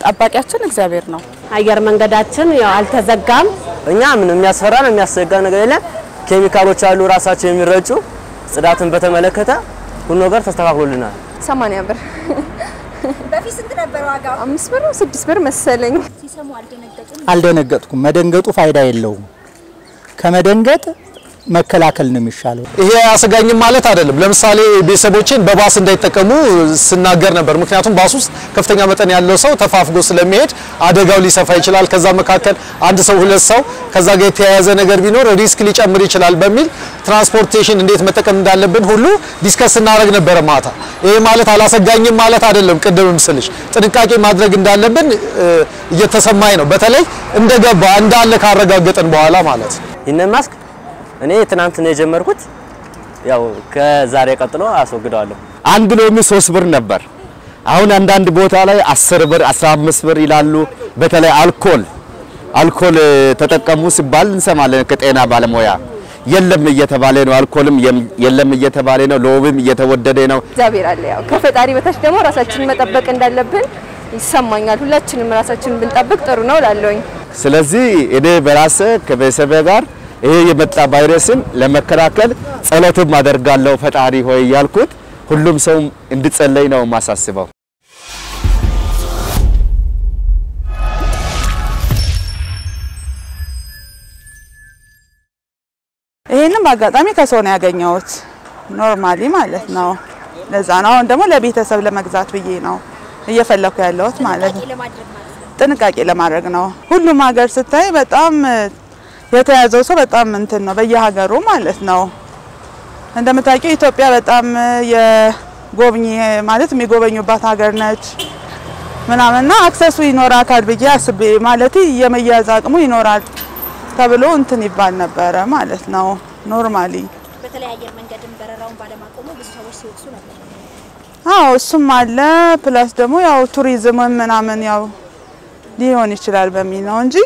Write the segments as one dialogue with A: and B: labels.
A: ጠባቂያችን እግዚአብሔር ነው።
B: አየር መንገዳችን ያው አልተዘጋም።
C: እኛ ምንም የሚያስፈራን የሚያሰጋ ነገር የለም። ኬሚካሎች አሉ ራሳቸው የሚረጩ ጽዳትን በተመለከተ ሁሉ ነገር ተስተካክሎልናል።
D: ሰማንያ ብር
E: በፊት ስንት ነበር ዋጋው?
D: አምስት ብር ስድስት ብር መሰለኝ።
E: ሲሰሙ አልደነገጡም?
F: አልደነገጥኩም። መደንገጡ ፋይዳ የለውም። ከመደንገጥ መከላከል ነው የሚሻለው።
G: ይሄ አያሰጋኝም ማለት አይደለም። ለምሳሌ ቤተሰቦችን በባስ እንዳይጠቀሙ ስናገር ነበር። ምክንያቱም ባስ ውስጥ ከፍተኛ መጠን ያለው ሰው ተፋፍጎ ስለሚሄድ አደጋው ሊሰፋ ይችላል። ከዛ መካከል አንድ ሰው ሁለት ሰው ከዛ ጋር የተያያዘ ነገር ቢኖር risk ሊጨምር ይችላል በሚል transportation እንዴት መጠቀም እንዳለብን ሁሉ discuss እናደርግ ነበረ ማታ። ይሄ ማለት አላሰጋኝም ማለት አይደለም። ቅድምም ስልሽ ጥንቃቄ ማድረግ እንዳለብን እየተሰማኝ ነው። በተለይ እንደገባ እንዳለ ካረጋገጥን በኋላ ማለት ነው።
C: እኔ ትናንት ነው የጀመርኩት። ያው ከዛሬ ቀጥሎ አስወግደዋለሁ።
H: አንድ ሎሚ ሶስት ብር ነበር። አሁን አንዳንድ ቦታ ላይ 10 ብር 15 ብር ይላሉ። በተለይ አልኮል አልኮል ተጠቀሙ ሲባል እንሰማለን ከጤና ባለሙያ የለም እየተባለ ነው። አልኮልም የለም እየተባለ ነው። ሎሚም እየተወደደ ነው።
D: እግዚአብሔር አለ። ያው ከፈጣሪ በታች ደግሞ ራሳችንን መጠበቅ እንዳለብን ይሰማኛል። ሁላችንም ራሳችንን ብንጠብቅ ጥሩ ነው ላለውኝ።
H: ስለዚህ እኔ በራሴ ከቤተሰቤ ጋር ይሄ የመጣ ቫይረስን ለመከላከል ጸሎትም አደርጋለሁ ፈጣሪ ሆይ ያልኩት ሁሉም ሰው እንዲጸለይ ነው የማሳስበው።
A: ይሄንን በአጋጣሚ ከሰው ነው ያገኘሁት፣ normally ማለት ነው። ለዛ ነው አሁን ደግሞ ለቤተሰብ ለመግዛት ብዬ ነው እየፈለኩ ያለሁት ማለት ነው።
E: ለማድረግ ማለት ነው።
A: ጥንቃቄ ለማድረግ ነው። ሁሉም ሀገር ስታይ በጣም የተያዘው ሰው በጣም እንትን ነው በየሀገሩ ማለት ነው። እንደምታውቂው ኢትዮጵያ በጣም የጎብኚ ማለት የሚጎበኙባት ሀገር ነች ምናምንና access ኡ ይኖራታል ብዬ አስቤ ማለት የመያዝ አቅሙ ይኖራል ተብሎ እንትን ይባል ነበረ ማለት ነው። normally
E: በተለይ አየር መንገድን በረራውን ባለማቆሙ ብዙ ሰዎች ሲወቅሱ ነበር።
A: አዎ እሱም አለ። plus ደግሞ ያው ቱሪዝምም ምናምን ያው ሊሆን ይችላል በሚል ነው እንጂ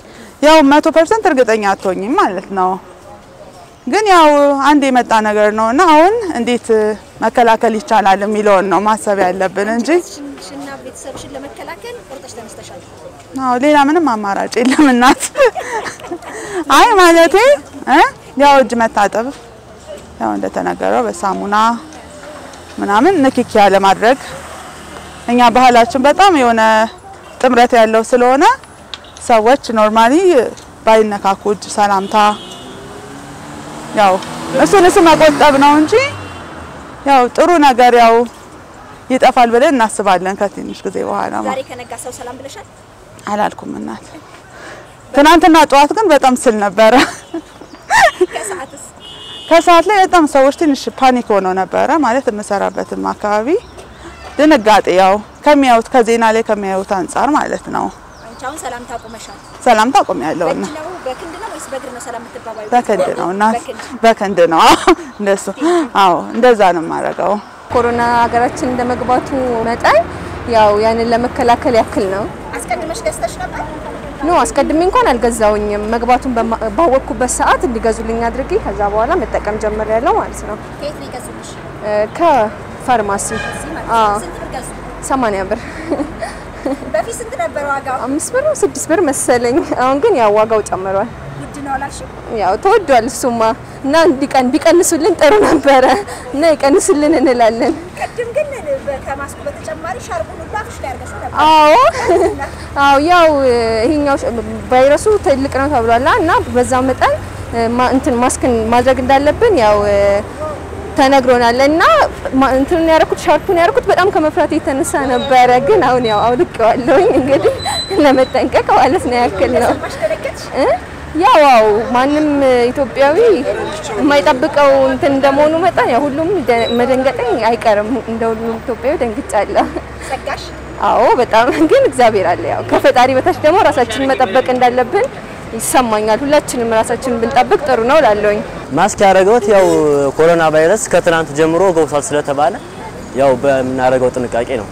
A: ያው መቶ ፐርሰንት እርግጠኛ አትሆኝም ማለት ነው። ግን ያው አንድ የመጣ ነገር ነው እና አሁን እንዴት መከላከል ይቻላል የሚለውን ነው ማሰብ ያለብን እንጂ ሌላ ምንም አማራጭ የለም እናት። አይ ማለቴ ያው እጅ መታጠብ ያው እንደተነገረው በሳሙና ምናምን ንክኪ ያለ ማድረግ እኛ ባህላችን በጣም የሆነ ጥምረት ያለው ስለሆነ ሰዎች normally ባይነካኩ እጅ ሰላምታ ያው እሱን እሱ መቆጠብ ነው እንጂ ያው ጥሩ ነገር ያው ይጠፋል ብለን እናስባለን ከትንሽ ጊዜ በኋላ
E: ዛሬ ከነጋ ሰው ሰላም ብለሻል?
A: አላልኩም እናት። ትናንትና ጠዋት ግን በጣም ስል ነበረ።? ከሰዓት ላይ በጣም ሰዎች ትንሽ panic ሆነው ነበረ ማለት የምሰራበትም አካባቢ ድንጋጤ ያው ከሚያዩት ከዜና ላይ ከሚያዩት አንጻር ማለት ነው።
E: አሁን ሰላም ታቁመሻል።
A: ሰላም ታቆም ያለውና
E: በእጅ ነው በክንድ ነው ወይስ በእግር ነው ሰላም የምትባባዩ?
A: በክንድ ነው እናት
E: በክንድ።
A: በክንድ ነው። አዎ እንደሱ አዎ እንደዛ ነው የማደርገው።
D: ኮሮና ሀገራችን እንደመግባቱ መጠን ያው ያንን ለመከላከል ያክል ነው።
E: አስቀድመሽ ገዝተሽ ነበር?
D: no አስቀድሜ እንኳን አልገዛውኝም። መግባቱን በማ- ባወቅኩበት ሰዓት እንዲገዙልኝ አድርጌ ከዛ በኋላ መጠቀም ጀምሬያለሁ ማለት ነው።
E: ከየት ነው የገዙልሽ?
D: ከፋርማሲ አዎ። ሰማንያ ብር
E: በፊት ስንት ነበር ዋጋው?
D: አምስት ብር ነው ስድስት ብር መሰለኝ። አሁን ግን ያው ዋጋው ጨምሯል።
E: ውድ ነው አላልሽም?
D: ያው ተወዷል እሱማ እና እንዲቀን ቢቀንሱልን ጥሩ ነበረ እና ይቀንሱልን እንላለን።
E: ቅድም ግን ከማስኩ በተጨማሪ ሻርቡን ሁሉ አፍሽ ላይ አድርገሽው ነበር።
D: አዎ አዎ ያው ይሄኛው ቫይረሱ ትልቅ ነው ተብሏል እና በዛው መጠን እንትን ማስክን ማድረግ እንዳለብን ያው ተነግሮናል እና እንትኑን ያደረኩት ሻርፑን ያደረኩት በጣም ከመፍራት የተነሳ ነበረ። ግን አሁን ያው አውልቄዋለሁኝ እንግዲህ ለመጠንቀቅ ማለት ነው ያክል ነው? ያው wow ማንም ኢትዮጵያዊ የማይጠብቀው እንትን እንደመሆኑ መጠን ያው ሁሉም መደንገጡ አይቀርም። እንደ ሁሉም ኢትዮጵያዊ ደንግጫለሁ።? አዎ በጣም ግን እግዚአብሔር አለ። ያው ከፈጣሪ በታች ደግሞ ራሳችንን መጠበቅ እንዳለብን ይሰማኛል። ሁላችንም ራሳችንን ብንጠብቅ ጥሩ ነው ላለውኝ
C: ማስክ ያደረገውት ያው ኮሮና ቫይረስ ከትናንት ጀምሮ ገብቷል ስለተባለ ያው በምናደርገው ጥንቃቄ ነው።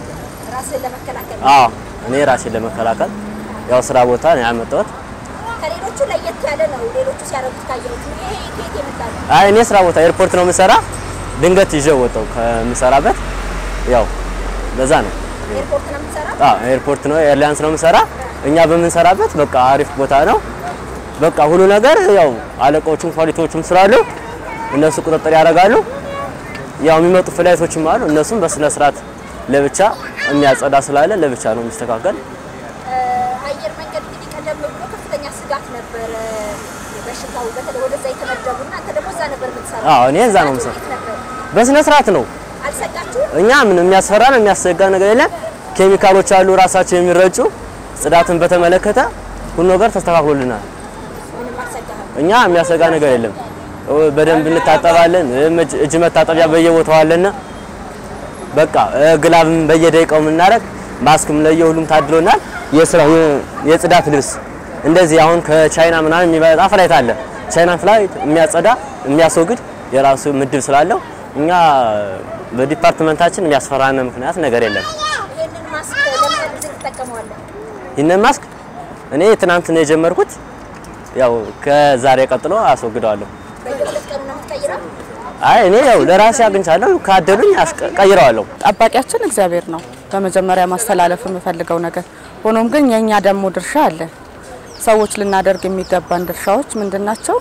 E: ራስን ለመከላከል
C: አዎ እኔ ራሴን ለመከላከል ያው ስራ ቦታ ነው ያመጣሁት።
E: ከሌሎቹ ለየት ያለ ነው። ሌሎቹ ሲያደርጉት ካየሁት ይሄ ከየት የመጣ ነው?
C: አይ እኔ ስራ ቦታ airport ነው የምሰራ። ድንገት ይዤው ወጣው ከምሰራበት ያው ለዛ ነው።
E: airport ነው የምትሰራው?
C: አዎ airport ነው airlines ነው የምሰራ። እኛ በምንሰራበት በቃ አሪፍ ቦታ ነው። በቃ ሁሉ ነገር ያው አለቆቹም ኳሊቲዎቹም ስላሉ እነሱ ቁጥጥር ያደርጋሉ። ያው የሚመጡ ፍላይቶችም አሉ። እነሱም በስነ ስርዓት ለብቻ የሚያጸዳ ስላለ ለብቻ ነው የሚስተካከል።
E: አየር መንገድ እንግዲህ ቀደም ብሎ ከፍተኛ ስጋት ነበረ በሽታው በተለይ ወደዛ የተመደቡ እና አንተ ደግሞ እዛ ነበር የምትሰራው።
C: አዎ እኔ እዛ ነው የምሰራው።? በስነ ስርዓት ነው።
E: አልሰጋችሁም?
C: እኛ ምን የሚያስፈራን የሚያሰጋ ነገር የለም። ኬሚካሎች አሉ ራሳቸው የሚረጩ ጽዳትን በተመለከተ ሁሉ ነገር ተስተካክሎልናል።
E: ምንም?
C: እኛ የሚያሰጋ ነገር የለም። በደንብ እንታጠባለን። እጅ- መታጠቢያ በየቦታው አለና በቃ glove ም በየደቂቃው የምናደርግ ማስክም ለየሁሉም ታድሎናል። የስራ የጽዳት ልብስ እንደዚህ አሁን ከቻይና ምናምን የሚመጣ flight አለ። ቻይና flight የሚያጸዳ የሚያስወግድ የራሱ ምድብ ስላለው እኛ በዲፓርትመንታችን የሚያስፈራን ምክንያት ነገር የለም።? ይህንን ማስክ እኔ ትናንት ነው የጀመርኩት። ያው ከዛሬ ቀጥሎ አስወግደዋለሁ።? አይ እኔ ያው ለራሴ አግኝቻለሁ። ካደሉኝ ቀይረዋለሁ።
I: ጠባቂያችን እግዚአብሔር ነው በመጀመሪያ ማስተላለፍ የምፈልገው ነገር። ሆኖም ግን የእኛ ደግሞ ድርሻ አለ። ሰዎች ልናደርግ የሚገባን ድርሻዎች ምንድን ናቸው?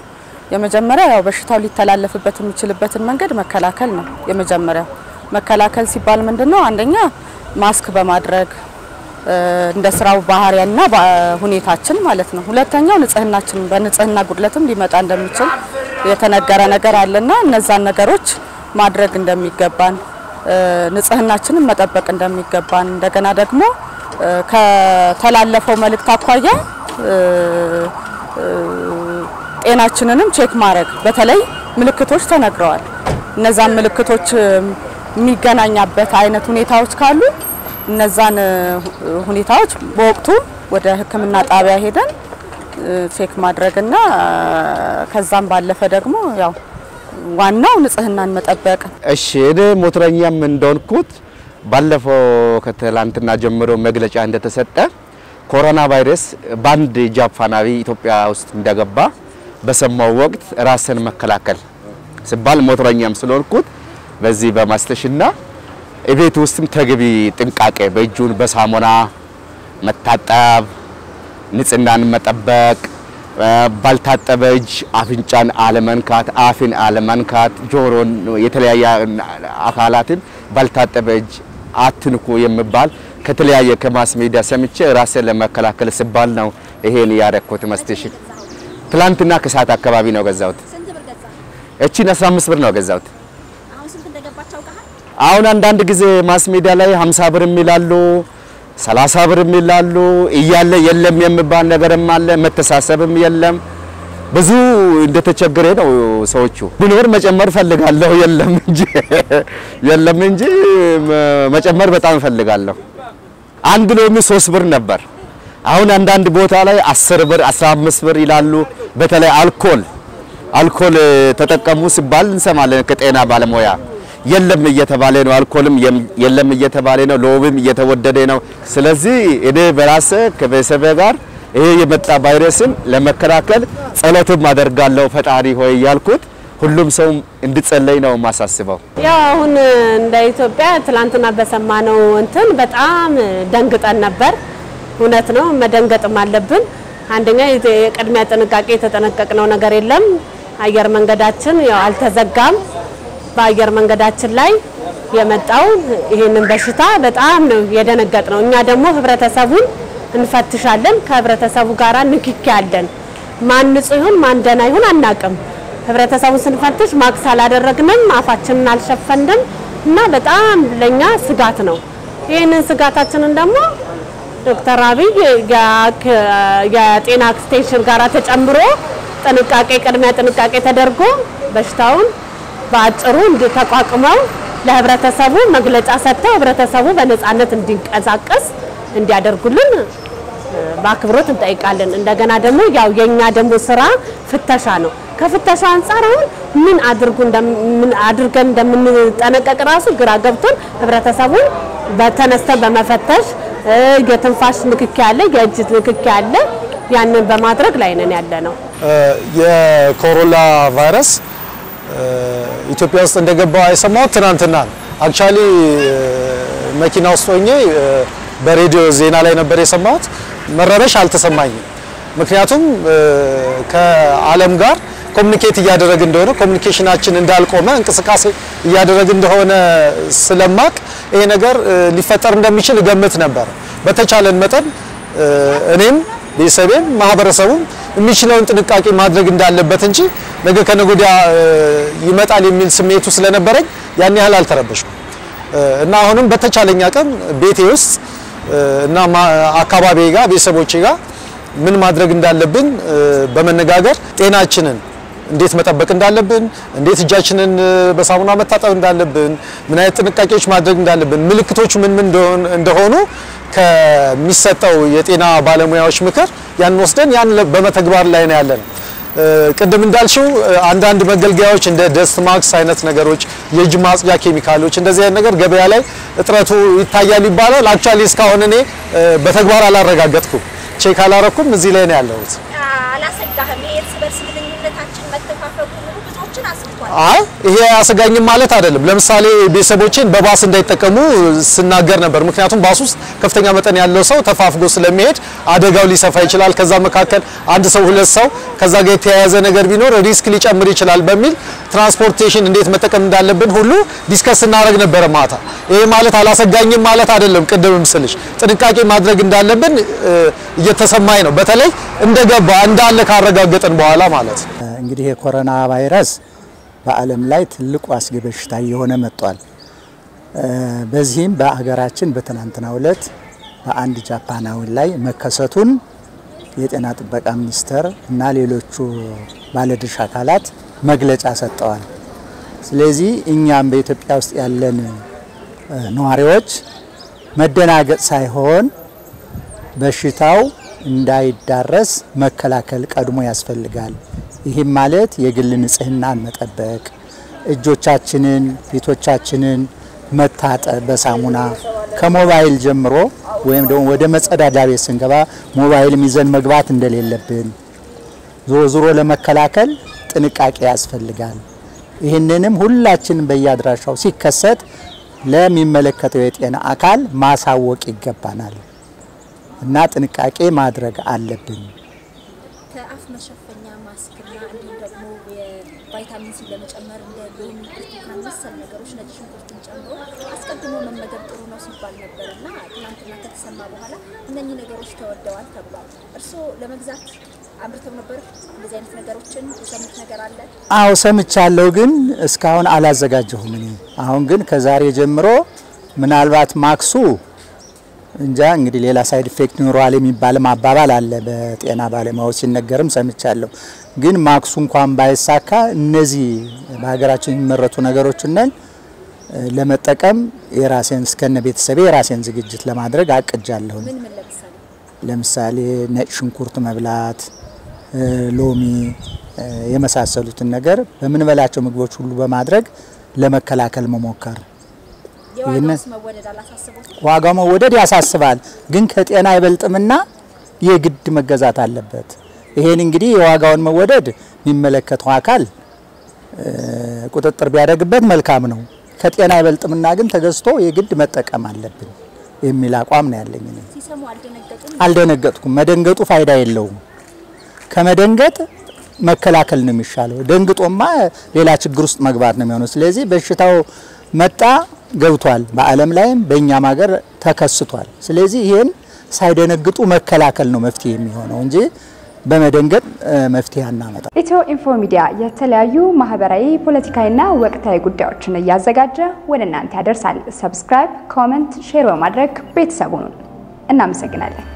I: የመጀመሪያ ያው በሽታው ሊተላለፍበት የሚችልበትን መንገድ መከላከል ነው። የመጀመሪያው መከላከል ሲባል ምንድን ነው? አንደኛ ማስክ በማድረግ እንደ ስራው ባህሪያና ሁኔታችን ማለት ነው። ሁለተኛው ንጽህናችን በንጽህና ጉድለትም ሊመጣ እንደሚችል የተነገረ ነገር አለና እነዛን ነገሮች ማድረግ እንደሚገባን ንጽህናችንን መጠበቅ እንደሚገባን እንደገና ደግሞ ከተላለፈው መልእክት አኳያ ጤናችንንም check ማድረግ በተለይ ምልክቶች ተነግረዋል። እነዛን ምልክቶች የሚገናኙበት አይነት ሁኔታዎች ካሉ እነዛን ሁኔታዎች በወቅቱ ወደ ሕክምና ጣቢያ ሄደን check ማድረግና ከዛም ባለፈ ደግሞ ያው ዋናው ንጽህናን መጠበቅ።
H: እሺ እኔ ሞተረኛም እንደሆንኩት ባለፈው ከትላንትና ጀምሮ መግለጫ እንደተሰጠ ኮሮና ቫይረስ በአንድ ጃፓናዊ ኢትዮጵያ ውስጥ እንደገባ በሰማው ወቅት ራስን መከላከል ሲባል ሞተረኛም ስለሆንኩት በዚህ በማስተሽና ቤት ውስጥም ተገቢ ጥንቃቄ በእጁን በሳሙና መታጠብ፣ ንጽህናን መጠበቅ፣ ባልታጠበ እጅ አፍንጫን አለመንካት፣ አፍን አለመንካት፣ ጆሮን፣ የተለያየ አካላትን ባልታጠበ እጅ አትንኩ የሚባል ከተለያየ ከ mass media ሰምቼ ራሴን ለመከላከል ሲባል ነው ይሄን ያደረኩት። መስቴሽን ትላንትና ከሰዓት አካባቢ ነው ገዛሁት።? እቺን 15 ብር ነው ገዛሁት።
E: አሁን ስንት እንደገባች አውቀሃል?
H: አሁን አንዳንድ ጊዜ mass media ላይ 50 ብር የሚሉ አሉ 30 ብር የሚሉ አሉ እያለ የለም የሚባል ነገርም አለ። መተሳሰብም የለም። ብዙ እንደተቸገረ ነው ሰዎቹ። ቢኖር መጨመር ፈልጋለሁ የለም እንጂ የለም እንጂ መጨመር በጣም ፈልጋለሁ። አንድ ሎሚ ሶስት ብር ነበር። አሁን አንዳንድ ቦታ ላይ 10 ብር 15 ብር ይላሉ። በተለይ አልኮል አልኮል ተጠቀሙ ሲባል እንሰማለን ከጤና ባለሙያ የለም እየተባለ ነው። አልኮልም የለም እየተባለ ነው። ሎሚም እየተወደደ ነው። ስለዚህ እኔ በራሴ ከቤተሰቤ ጋር ይሄ የመጣ ቫይረስን ለመከላከል ጸሎትም አደርጋለሁ ፈጣሪ ሆይ ያልኩት ሁሉም ሰው እንዲጸለይ ነው የማሳስበው።
B: ያው አሁን እንደ ኢትዮጵያ ትላንትና በሰማነው እንትን በጣም ደንግጠን ነበር። እውነት ነው፣ መደንገጥም አለብን። አንደኛ የቅድሚያ ጥንቃቄ የተጠነቀቅነው ነገር የለም። አየር መንገዳችን ያው አልተዘጋም። በአየር መንገዳችን ላይ የመጣው ይህንን በሽታ በጣም ነው የደነገጥነው። እኛ ደግሞ ህብረተሰቡን እንፈትሻለን። ከህብረተሰቡ ጋር ንክኪ አለን። ማን ንጹህ ይሁን ማን ደህና ይሁን አናቅም። ህብረተሰቡን ስንፈትሽ ማክስ አላደረግንም፣ አፋችንን አልሸፈንም እና በጣም ለኛ ስጋት ነው። ይህንን ስጋታችንን ደግሞ ዶክተር አብይ የጤና extension ጋር ተጨምሮ ጥንቃቄ ቅድሚያ ጥንቃቄ ተደርጎ በሽታውን በአጭሩ እንዲተቋቁመው ለህብረተሰቡ መግለጫ ሰጥተው ህብረተሰቡ በነፃነት እንዲንቀሳቀስ እንዲያደርጉልን በአክብሮት እንጠይቃለን። እንደገና ደግሞ ያው የኛ ደግሞ ስራ ፍተሻ ነው። ከፍተሻ አንጻር አሁን ምን አድርጉ ምን አድርገን እንደምንጠነቀቅ ራሱ ግራ ገብቶን ህብረተሰቡን በተነስተን በመፈተሽ የትንፋሽ ንክኪ አለ፣ የእጅ ንክኪ አለ። ያንን በማድረግ ላይ ነን ያለ ነው።
G: የኮሮና ቫይረስ ኢትዮጵያ ውስጥ እንደገባ የሰማሁት ትናንትና ነው። actually መኪና ውስጥ ሆኜ በሬዲዮ ዜና ላይ ነበር የሰማሁት። መረበሽ አልተሰማኝም። ምክንያቱም ከዓለም ጋር communicate እያደረግን እንደሆነ communication አችን እንዳልቆመ እንቅስቃሴ እያደረግን እንደሆነ ስለማውቅ ይሄ ነገር ሊፈጠር እንደሚችል እገምት ነበር። በተቻለን መጠን እኔም ቤተሰቤም ማህበረሰቡም የሚችለውን ጥንቃቄ ማድረግ እንዳለበት እንጂ ነገ እ፣ ይመጣል የሚል ስሜቱ ስለነበረኝ ያን ያህል አልተረበሽኩም። እና አሁንም በተቻለኝ አቅም ቤቴ ውስጥ እና አካባቢዬ ጋር ቤተሰቦቼ ጋር ምን ማድረግ እንዳለብን በመነጋገር ጤናችንን እንዴት መጠበቅ እንዳለብን፣ እንዴት እጃችንን በሳሙና መታጠብ እንዳለብን፣ ምን አይነት ጥንቃቄዎች ማድረግ እንዳለብን፣ ምልክቶቹ ምን ምን እንደሆኑ ከሚሰጠው የጤና ባለሙያዎች ምክር ያን ወስደን ያን በመተግበር ላይ ነው ያለነው። ቅድም እንዳልሽው አንዳንድ መገልገያዎች እንደ dust mask አይነት ነገሮች፣ የእጅ ማጽጃ ኬሚካሎች እንደዚህ አይነት ነገር ገበያ ላይ እጥረቱ ይታያል ይባላል። actually እስካሁን እኔ በተግባር አላረጋገጥኩም፣ check አላረኩም። እዚህ ላይ ነው ያለሁት። አይ ይሄ አያሰጋኝም ማለት አይደለም። ለምሳሌ ቤተሰቦቼን በባስ እንዳይጠቀሙ ስናገር ነበር። ምክንያቱም ባስ ውስጥ ከፍተኛ መጠን ያለው ሰው ተፋፍጎ ስለሚሄድ አደጋው ሊሰፋ ይችላል። ከዛ መካከል አንድ ሰው ሁለት ሰው ከዛ ጋር የተያያዘ ነገር ቢኖር risk ሊጨምር ይችላል በሚል transportation እንዴት መጠቀም እንዳለብን ሁሉ discuss ስናደርግ ነበረ ማታ። ይሄ ማለት አላሰጋኝም ማለት አይደለም። ቅድምም ስልሽ ጥንቃቄ ማድረግ እንዳለብን እየተሰማኝ ነው። በተለይ እንደገባ እንዳለ ካረጋገጥን በኋላ ማለት ነው።
F: እንግዲህ የኮሮና ቫይረስ በዓለም ላይ ትልቁ አስጊ በሽታ እየሆነ መጥቷል። በዚህም በአገራችን በትናንትናው ዕለት በአንድ ጃፓናዊ ላይ መከሰቱን የጤና ጥበቃ ሚኒስቴር እና ሌሎቹ ባለድርሻ አካላት መግለጫ ሰጥተዋል። ስለዚህ እኛም በኢትዮጵያ ውስጥ ያለን ነዋሪዎች መደናገጥ ሳይሆን በሽታው እንዳይዳረስ መከላከል ቀድሞ ያስፈልጋል። ይህም ማለት የግል ንጽህናን መጠበቅ፣ እጆቻችንን፣ ፊቶቻችንን መታጠብ በሳሙና ከሞባይል ጀምሮ ወይም ደግሞ ወደ መጸዳጃ ቤት ስንገባ ሞባይልም ይዘን መግባት እንደሌለብን ዞሮ ዞሮ ለመከላከል ጥንቃቄ ያስፈልጋል። ይህንንም ሁላችንም በየአድራሻው ሲከሰት ለሚመለከተው የጤና አካል ማሳወቅ ይገባናል እና ጥንቃቄ ማድረግ አለብን።
E: ከአፍ መሸፈኛ ማስክና እንዲሁም ደግሞ የቫይታሚን ሲ ለመጨመር እንደ ሎሚ፣ ብርቱካን መሰል ነገሮች ነጭ ሽንኩርትን ጨምሮ አስቀድሞ መመገብ ጥሩ ነው ሲባል ነበር እና ትናንትና ከተሰማ በኋላ እነኚህ ነገሮች ተወደዋል ተብሏል። እርስዎ ለመግዛት አምርተው ነበር? እንደዚህ አይነት ነገሮችን የሰሙት ነገር አለ?
F: አዎ ሰምቻለሁ፣ ግን እስካሁን አላዘጋጀሁም እኔ። አሁን ግን ከዛሬ ጀምሮ ምናልባት ማክሱ እንጃ እንግዲህ ሌላ side effect ይኖረዋል የሚባልም አባባል አለ በጤና ባለሙያዎች ሲነገርም ሰምቻለሁ። ግን ማክሱ እንኳን ባይሳካ እነዚህ በሀገራችን የሚመረቱ ነገሮችን ለመጠቀም የራሴን እስከነ ቤተሰቤ የራሴን ዝግጅት ለማድረግ አቅጃለሁ።
E: ለምሳሌ
F: ነጭ ሽንኩርት መብላት፣ ሎሚ የመሳሰሉትን ነገር በምንበላቸው ምግቦች ሁሉ በማድረግ ለመከላከል መሞከር።? ዋጋው መወደድ ያሳስባል፣ ግን ከጤና አይበልጥምና የግድ መገዛት አለበት። ይሄን እንግዲህ የዋጋውን መወደድ የሚመለከተው አካል ቁጥጥር ቢያደርግበት መልካም ነው። ከጤና አይበልጥምና ግን ተገዝቶ የግድ መጠቀም አለብን የሚል አቋም ነው ያለኝ? አልደነገጥኩም። መደንገጡ ፋይዳ የለውም። ከመደንገጥ መከላከል ነው የሚሻለው። ደንግጦማ ሌላ ችግር ውስጥ መግባት ነው የሚሆነው። ስለዚህ በሽታው መጣ ገብቷል፣ በዓለም ላይም በእኛም ሀገር ተከስቷል። ስለዚህ ይህን ሳይደነግጡ መከላከል ነው መፍትሄ የሚሆነው እንጂ በመደንገጥ መፍትሄ አናመጣ
J: ኢትዮ ኢንፎ ሚዲያ የተለያዩ ማህበራዊ፣ ፖለቲካዊና ወቅታዊ ጉዳዮችን እያዘጋጀ ወደ እናንተ ያደርሳል። subscribe፣ comment፣ share በማድረግ ቤተሰቡን እናመሰግናለን።